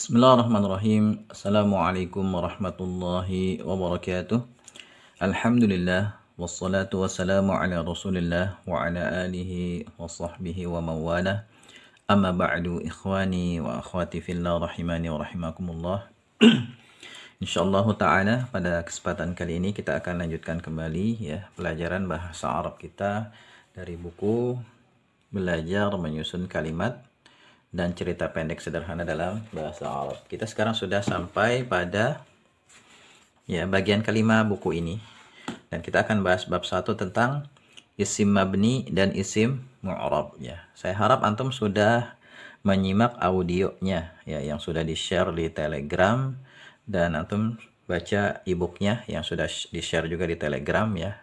Bismillahirrahmanirrahim. Assalamualaikum warahmatullahi wabarakatuh. Alhamdulillah wassalatu wassalamu ala Rasulillah wa ala alihi wa sahbihi wa mawala. Amma ba'du ikhwani wa akhwati fillah rahimani wa rahimakumullah. Insyaallah taala pada kesempatan kali ini kita akan lanjutkan kembali ya pelajaran bahasa Arab kita dari buku belajar menyusun kalimat dan cerita pendek sederhana dalam bahasa Arab. Kita sekarang sudah sampai pada ya bagian kelima buku ini dan kita akan bahas bab satu tentang isim mabni dan isim mu'rab ya. Saya harap antum sudah menyimak audionya ya yang sudah di-share di Telegram dan antum baca e-booknya yang sudah di-share juga di Telegram ya.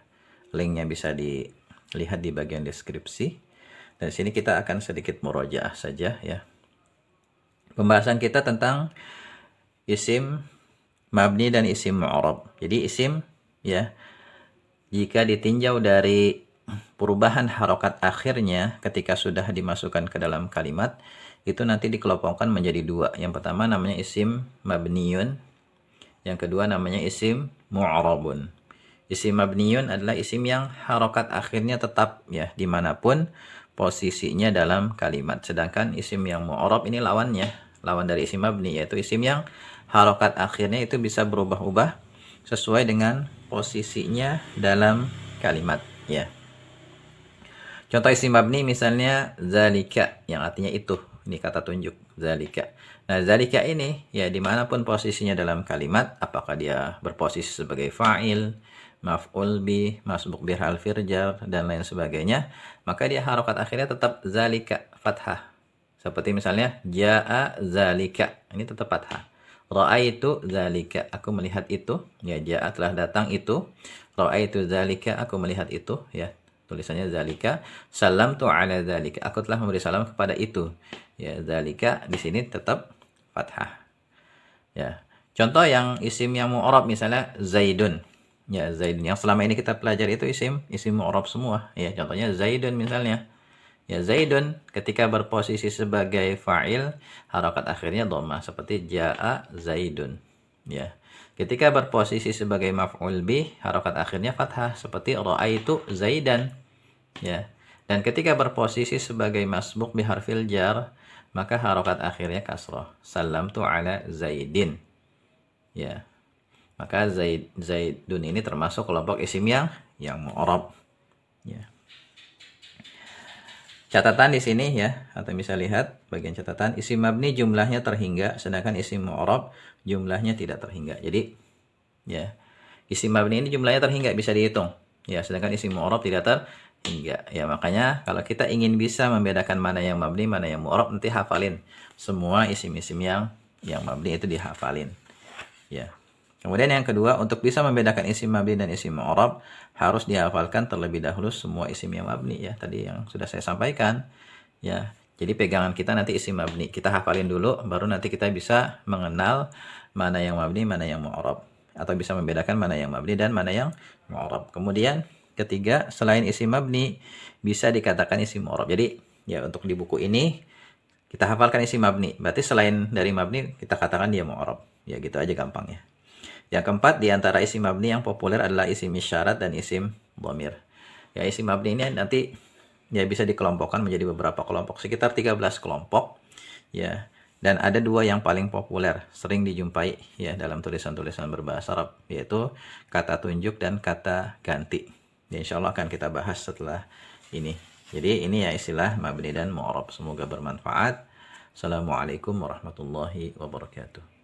Linknya bisa dilihat di bagian deskripsi. Dan sini kita akan sedikit murojaah saja ya. Pembahasan kita tentang isim mabni dan isim mu'rab. Jadi isim ya jika ditinjau dari perubahan harokat akhirnya ketika sudah dimasukkan ke dalam kalimat itu nanti dikelompokkan menjadi dua. Yang pertama namanya isim mabniyun. Yang kedua namanya isim mu'rabun. Isim mabniyun adalah isim yang harokat akhirnya tetap ya di mana pun posisinya dalam kalimat. Sedangkan isim yang mu'arab ini lawannya, lawan dari isim mabni yaitu isim yang harokat akhirnya itu bisa berubah-ubah sesuai dengan posisinya dalam kalimat ya. Contoh isim mabni misalnya zalika yang artinya itu. Ini kata tunjuk zalika. Nah zalika ini ya di mana pun posisinya dalam kalimat apakah dia berposisi sebagai fa'il, maf'ul bi, masbuk bir hal firjar dan lain sebagainya, maka dia harokat akhirnya tetap zalika fathah. Seperti misalnya jaa zalika, ini tetap fathah. Ra'aitu zalika, aku melihat itu. Ya, jaa telah datang itu. Ra'aitu zalika, aku melihat itu, ya. Tulisannya zalika. Salam tu ala zalika, aku telah memberi salam kepada itu. Ya, zalika di sini tetap fathah. Ya. Contoh yang isim yang mu'rab misalnya zaidun. Ya, Zaidun. Yang selama ini kita pelajari itu isim, isim mu'rab semua. Ya, contohnya Zaidun misalnya. Ya, Zaidun ketika berposisi sebagai fa'il, harokat akhirnya dhamma seperti ja'a Zaidun. Ya. Ketika berposisi sebagai maf'ul bih, harokat akhirnya fathah seperti ra'aitu Zaidan. Ya. Dan ketika berposisi sebagai masbuk bi harfil jar, maka harokat akhirnya kasroh. Salam tu ala Zaidin. Ya. Maka Zaid Zaidun ini termasuk kelompok isim yang yang mu'rab. Ya. Catatan di sini ya, atau bisa lihat bagian catatan isim mabni jumlahnya terhingga sedangkan isim mu'rab jumlahnya tidak terhingga. Jadi ya, isim mabni ini jumlahnya terhingga bisa dihitung. Ya, sedangkan isim mu'rab tidak terhingga. Ya, makanya kalau kita ingin bisa membedakan mana yang mabni, mana yang mu'rab nanti hafalin semua isim-isim yang yang mabni itu dihafalin. Ya. Kemudian yang kedua, untuk bisa membedakan isim mabni dan isim mu'rab harus dihafalkan terlebih dahulu semua isim yang mabni ya. Tadi yang sudah saya sampaikan. Ya. Jadi pegangan kita nanti isim mabni. Kita hafalin dulu baru nanti kita bisa mengenal mana yang mabni, mana yang mu'rab atau bisa membedakan mana yang mabni dan mana yang mu'rab. Kemudian ketiga, selain isim mabni bisa dikatakan isim mu'rab. Jadi ya untuk di buku ini kita hafalkan isim mabni. Berarti selain dari mabni kita katakan dia mu'rab. Ya gitu aja gampangnya. Yang keempat, di antara isim mabni yang populer adalah isim isyarat dan isim bomir. Ya, isim mabni ini nanti ya bisa dikelompokkan menjadi beberapa kelompok, sekitar 13 kelompok. Ya, dan ada dua yang paling populer, sering dijumpai ya dalam tulisan-tulisan berbahasa Arab, yaitu kata tunjuk dan kata ganti. Ya, insya Allah akan kita bahas setelah ini. Jadi ini ya istilah mabni dan mu'rab. Semoga bermanfaat. Assalamualaikum warahmatullahi wabarakatuh.